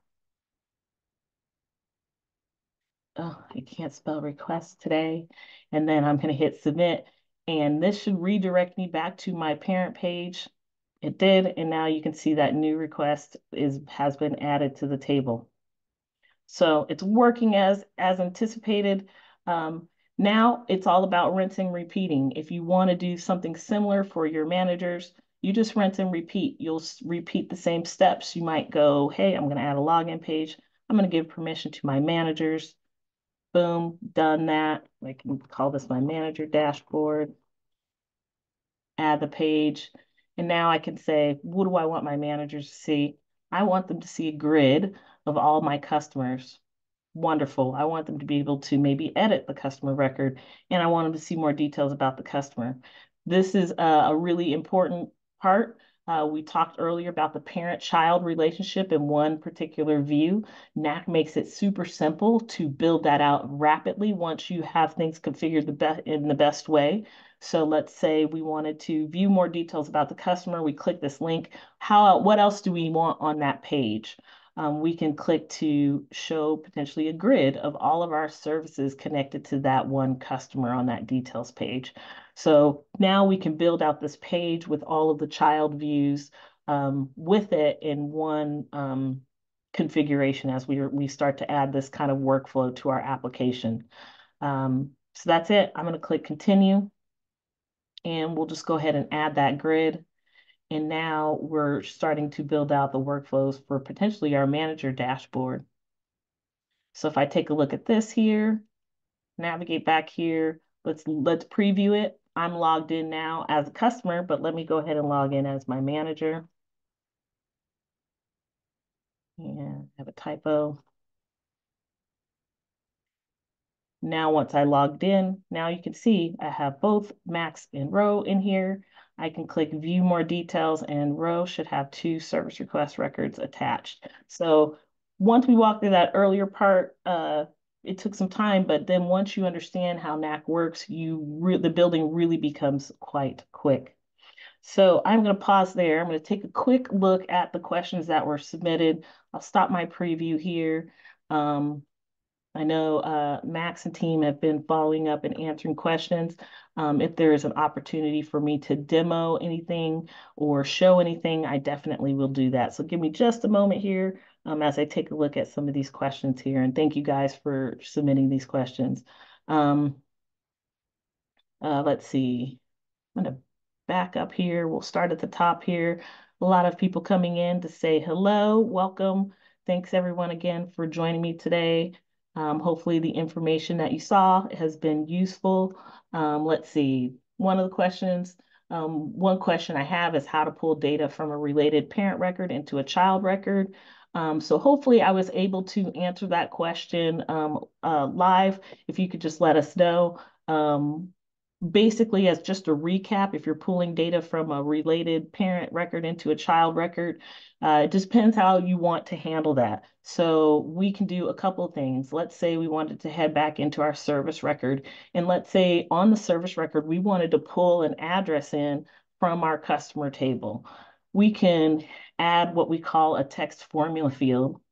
Oh, I can't spell request today. And then I'm going to hit submit. And this should redirect me back to my parent page. It did. And now you can see that new request is has been added to the table. So it's working as, as anticipated. Um, now it's all about rinsing, repeating. If you want to do something similar for your managers, you just rinse and repeat. You'll repeat the same steps. You might go, hey, I'm going to add a login page. I'm going to give permission to my managers. Boom, done that. I can call this my manager dashboard. Add the page. And now I can say, what do I want my managers to see? I want them to see a grid of all my customers wonderful. I want them to be able to maybe edit the customer record and I want them to see more details about the customer. This is a, a really important part. Uh, we talked earlier about the parent-child relationship in one particular view. Knack makes it super simple to build that out rapidly once you have things configured the best in the best way. So let's say we wanted to view more details about the customer. We click this link. How what else do we want on that page? Um, we can click to show potentially a grid of all of our services connected to that one customer on that details page. So now we can build out this page with all of the child views um, with it in one um, configuration as we, we start to add this kind of workflow to our application. Um, so that's it. I'm going to click continue and we'll just go ahead and add that grid. And now we're starting to build out the workflows for potentially our manager dashboard. So if I take a look at this here, navigate back here, let's let's preview it. I'm logged in now as a customer, but let me go ahead and log in as my manager. And I have a typo. Now, once I logged in, now you can see I have both Max and Row in here. I can click view more details and row should have two service request records attached. So once we walked through that earlier part, uh, it took some time, but then once you understand how Knack works, you the building really becomes quite quick. So I'm going to pause there. I'm going to take a quick look at the questions that were submitted. I'll stop my preview here. Um, I know uh, Max and team have been following up and answering questions. Um, if there is an opportunity for me to demo anything or show anything, I definitely will do that. So give me just a moment here um, as I take a look at some of these questions here. And thank you guys for submitting these questions. Um, uh, let's see. I'm going to back up here. We'll start at the top here. A lot of people coming in to say hello, welcome. Thanks everyone again for joining me today. Um, hopefully the information that you saw has been useful. Um, let's see, one of the questions, um, one question I have is how to pull data from a related parent record into a child record. Um, so hopefully I was able to answer that question um, uh, live. If you could just let us know. Basically as just a recap, if you're pulling data from a related parent record into a child record, uh, it depends how you want to handle that. So we can do a couple things. Let's say we wanted to head back into our service record, and let's say on the service record, we wanted to pull an address in from our customer table. We can add what we call a text formula field,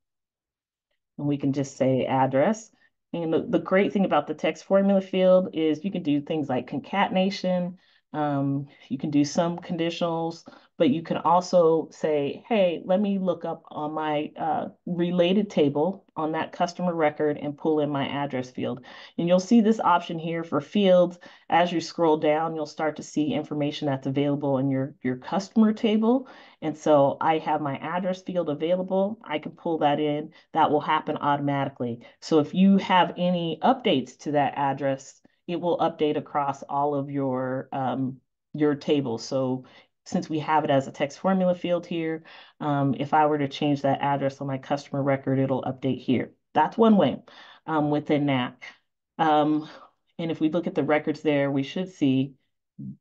and we can just say address. And the, the great thing about the text formula field is you can do things like concatenation, um, you can do some conditionals, but you can also say, hey, let me look up on my uh, related table on that customer record and pull in my address field. And you'll see this option here for fields. As you scroll down, you'll start to see information that's available in your, your customer table. And so I have my address field available. I can pull that in. That will happen automatically. So if you have any updates to that address, it will update across all of your um, your tables. So since we have it as a text formula field here, um, if I were to change that address on my customer record, it'll update here. That's one way um, within Knack. Um, and if we look at the records there, we should see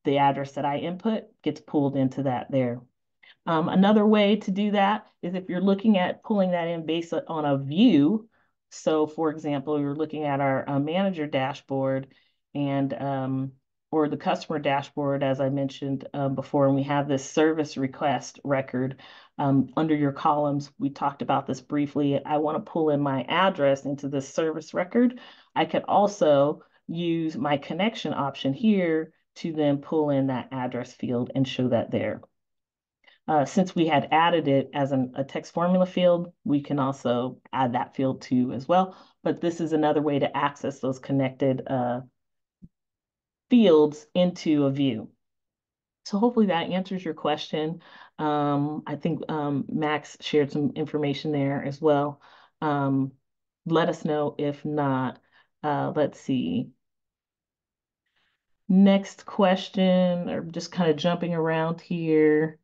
the address that I input gets pulled into that there. Um, another way to do that is if you're looking at pulling that in based on a view. So for example, you're looking at our uh, manager dashboard and um, or the customer dashboard, as I mentioned um, before, and we have this service request record um, under your columns. We talked about this briefly. I want to pull in my address into this service record. I could also use my connection option here to then pull in that address field and show that there. Uh, since we had added it as an, a text formula field, we can also add that field too as well. But this is another way to access those connected uh, fields into a view. So hopefully that answers your question. Um, I think um, Max shared some information there as well. Um, let us know if not. Uh, let's see. Next question, or just kind of jumping around here.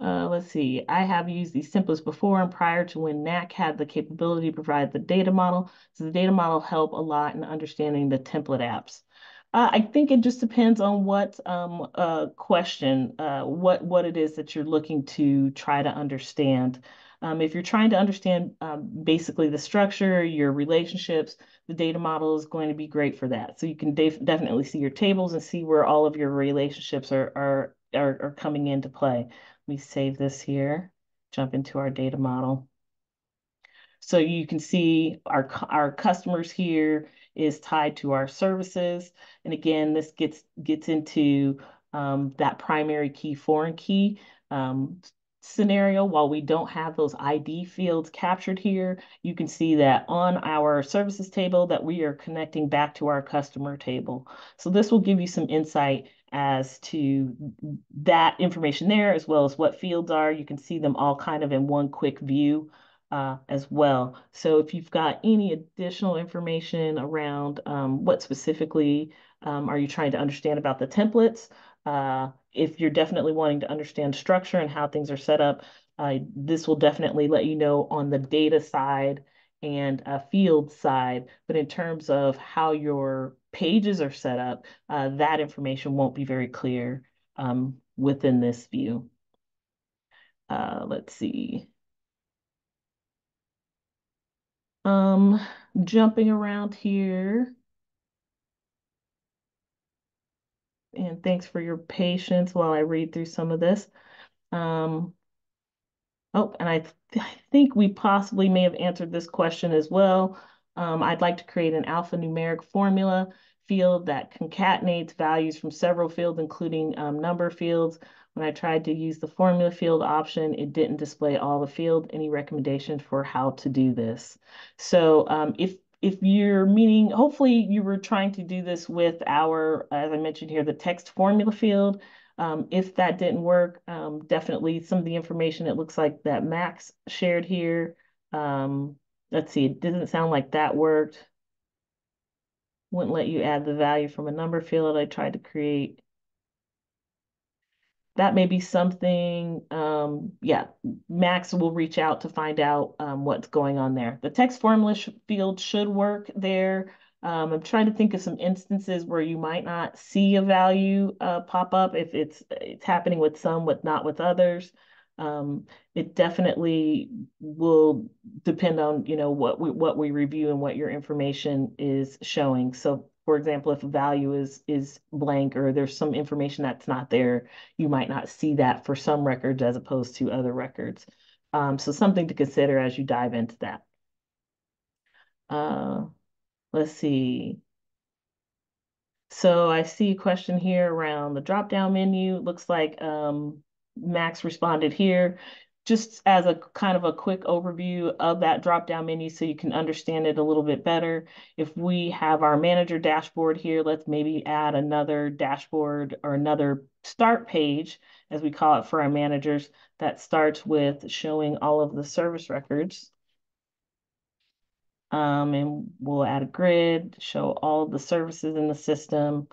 Uh, let's see, I have used these templates before and prior to when Knack had the capability to provide the data model. So the data model help a lot in understanding the template apps. Uh, I think it just depends on what um, uh, question, uh, what, what it is that you're looking to try to understand. Um, if you're trying to understand um, basically the structure, your relationships, the data model is going to be great for that. So you can def definitely see your tables and see where all of your relationships are, are, are, are coming into play. We save this here, jump into our data model. So you can see our, our customers here is tied to our services. And again, this gets, gets into um, that primary key foreign key um, scenario. While we don't have those ID fields captured here, you can see that on our services table that we are connecting back to our customer table. So this will give you some insight as to that information there, as well as what fields are. You can see them all kind of in one quick view uh, as well. So if you've got any additional information around um, what specifically um, are you trying to understand about the templates, uh, if you're definitely wanting to understand structure and how things are set up, uh, this will definitely let you know on the data side and a field side. But in terms of how your pages are set up, uh, that information won't be very clear um, within this view. Uh, let's see. Um, jumping around here. And thanks for your patience while I read through some of this. Um, Oh, and I, th I think we possibly may have answered this question as well. Um, I'd like to create an alphanumeric formula field that concatenates values from several fields, including um, number fields. When I tried to use the formula field option, it didn't display all the field. Any recommendations for how to do this? So um, if if you're meaning, hopefully you were trying to do this with our, as I mentioned here, the text formula field. Um, if that didn't work, um, definitely some of the information it looks like that Max shared here. Um, let's see, it doesn't sound like that worked. Wouldn't let you add the value from a number field I tried to create. that may be something, um, yeah, Max will reach out to find out um, what's going on there. The text formula field should work there. Um, I'm trying to think of some instances where you might not see a value uh, pop up if it's it's happening with some, but not with others. Um, it definitely will depend on you know what we what we review and what your information is showing. So for example, if a value is is blank or there's some information that's not there, you might not see that for some records as opposed to other records. Um, so something to consider as you dive into that. Uh, let's see. So I see a question here around the drop-down menu. Looks like um, Max responded here just as a kind of a quick overview of that drop down menu so you can understand it a little bit better. If we have our manager dashboard here, let's maybe add another dashboard or another start page, as we call it for our managers, that starts with showing all of the service records. Um, and we'll add a grid, show all the services in the system.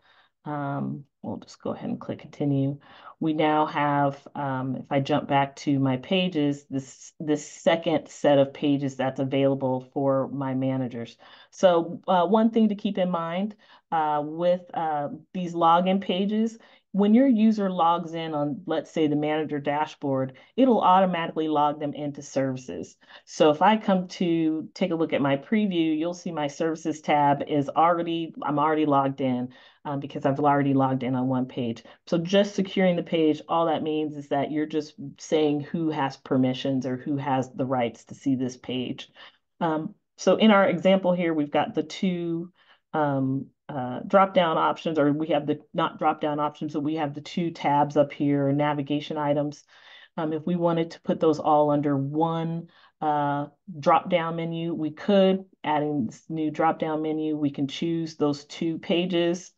Um, we'll just go ahead and click continue we now have, um, if I jump back to my pages, this, this second set of pages that's available for my managers. So uh, one thing to keep in mind uh, with uh, these login pages, when your user logs in on, let's say, the manager dashboard, it'll automatically log them into services. So if I come to take a look at my preview, you'll see my services tab is already, I'm already logged in um, because I've already logged in on one page. So just securing the page, all that means is that you're just saying who has permissions or who has the rights to see this page. Um, so in our example here, we've got the two um, uh, drop down options, or we have the not drop down options, but we have the two tabs up here, navigation items. Um, if we wanted to put those all under one uh, drop down menu, we could, adding this new drop down menu, we can choose those two pages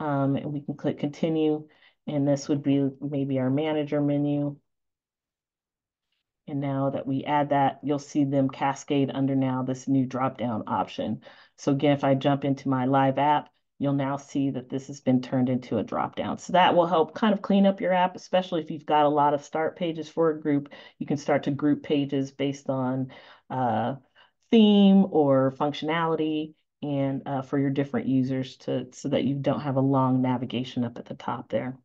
um, and we can click continue. And this would be maybe our manager menu. And now that we add that, you'll see them cascade under now this new drop-down option. So again, if I jump into my live app, you'll now see that this has been turned into a drop-down. So that will help kind of clean up your app, especially if you've got a lot of start pages for a group. You can start to group pages based on uh, theme or functionality and uh, for your different users to so that you don't have a long navigation up at the top there.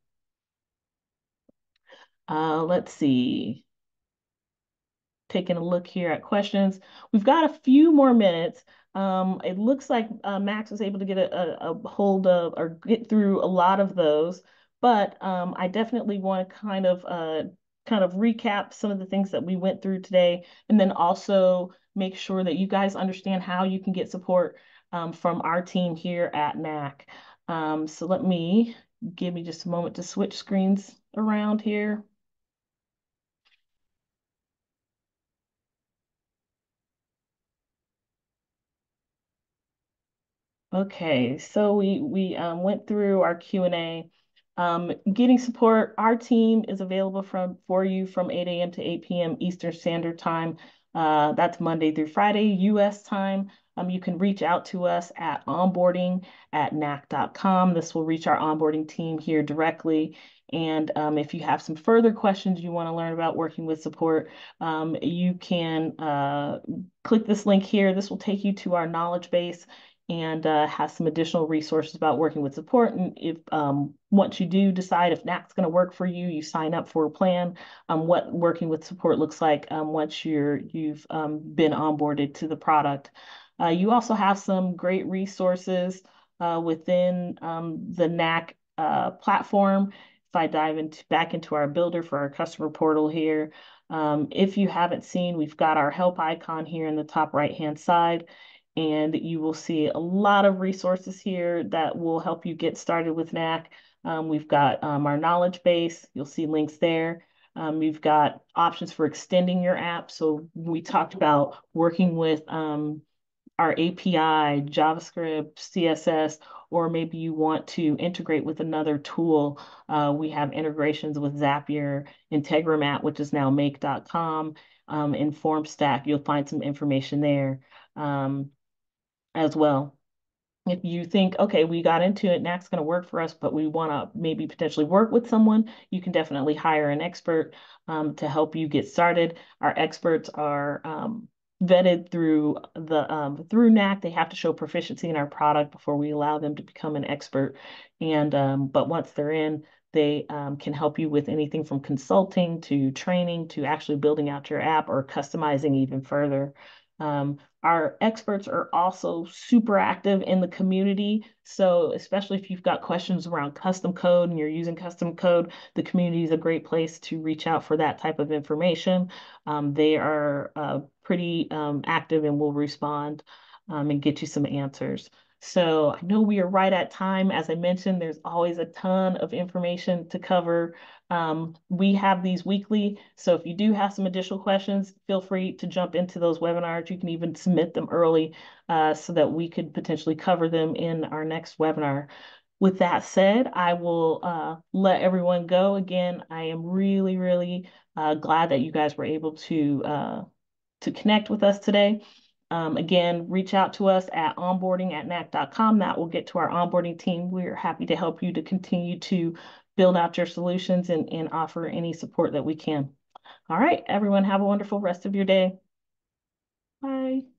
Uh, let's see. Taking a look here at questions. We've got a few more minutes. Um, it looks like uh, Max was able to get a, a, a, hold of or get through a lot of those, but um, I definitely want to kind of uh, kind of recap some of the things that we went through today, and then also make sure that you guys understand how you can get support um, from our team here at Knack. Um, so let me give me just a moment to switch screens around here. Okay, so we we um, went through our Q&A. Um, getting support, our team is available from for you from 8 a.m. to 8 p.m. Eastern Standard Time. Uh, that's Monday through Friday, U.S. time. Um, you can reach out to us at onboarding at knack.com. This will reach our onboarding team here directly. And um, if you have some further questions you want to learn about working with support, um, you can uh, click this link here. This will take you to our knowledge base and uh, has some additional resources about working with support. And if um, once you do decide if Knack's going to work for you, you sign up for a plan, um, what working with support looks like um, once you're you've um, been onboarded to the product. Uh, you also have some great resources uh, within um, the Knack uh, platform. If I dive into back into our builder for our customer portal here, um, if you haven't seen, we've got our help icon here in the top right hand side and you will see a lot of resources here that will help you get started with Knack. Um, we've got um, our knowledge base. You'll see links there. Um, we've got options for extending your app. So we talked about working with um, our API, JavaScript, CSS, or maybe you want to integrate with another tool. Uh, we have integrations with Zapier, Integromat, which is now make.com, um, and FormStack. You'll find some information there. Um, as well. if you think, okay, we got into it, Knack's going to work for us, but we want to maybe potentially work with someone, you can definitely hire an expert um, to help you get started. Our experts are um, vetted through the um, through Knack. They have to show proficiency in our product before we allow them to become an expert. And um, but once they're in, they um, can help you with anything from consulting to training to actually building out your app or customizing even further. Um, our experts are also super active in the community. So, especially if you've got questions around custom code and you're using custom code, the community is a great place to reach out for that type of information. Um, they are uh, pretty um, active and will respond um, and get you some answers. So I know we are right at time. As I mentioned, there's always a ton of information to cover. Um, we have these weekly, so if you do have some additional questions, feel free to jump into those webinars. You can even submit them early uh, so that we could potentially cover them in our next webinar. With that said, I will uh, let everyone go. Again, I am really, really uh, glad that you guys were able to uh, to connect with us today. Um, again, reach out to us at onboarding at knack.com. That will get to our onboarding team. We're happy to help you to continue to build out your solutions and, and offer any support that we can. All right, everyone, have a wonderful rest of your day. Bye.